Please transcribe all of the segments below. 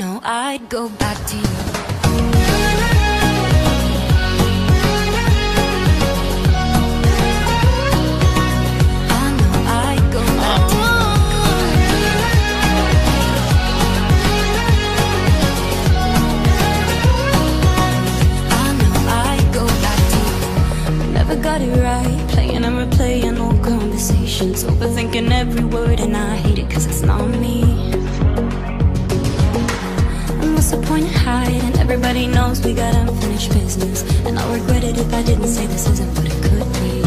Know I'd go back to you. I know I'd go back to I know I'd go back to you. Never got it right, playing and replaying old conversations, overthinking every word, and I what's the point of hiding? Everybody knows we got unfinished business, and I'll regret it if I didn't say this isn't what it could be.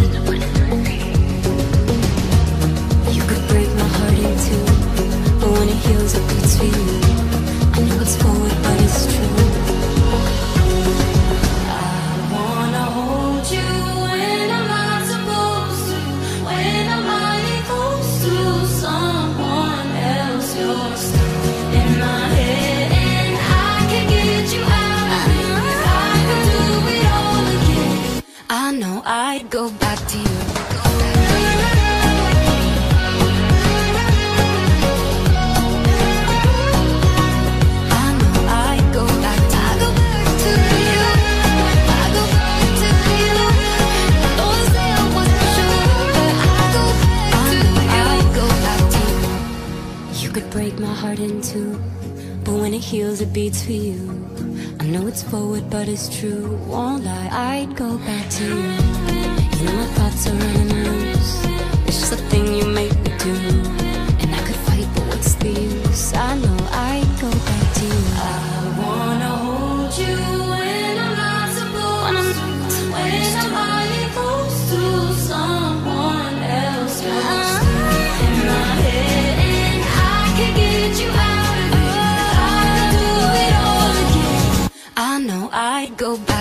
Break my heart in two, but when it heals, it beats for you. I know it's forward, but it's true. Won't lie, I'd go back to you. You know my thoughts are go back.